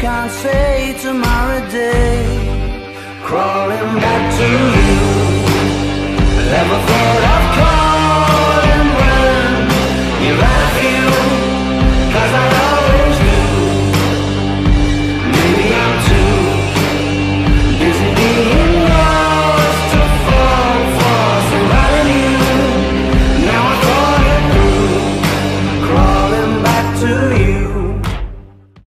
can't say tomorrow day. Crawling back to you, ever